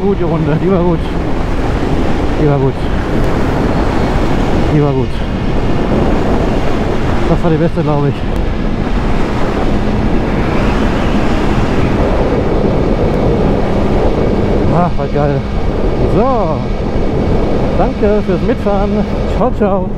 War gut, die Runde. Die war gut. Die war gut. Die war gut. Das war die beste, glaube ich. Ach, war geil. So. Danke fürs Mitfahren. Ciao, ciao.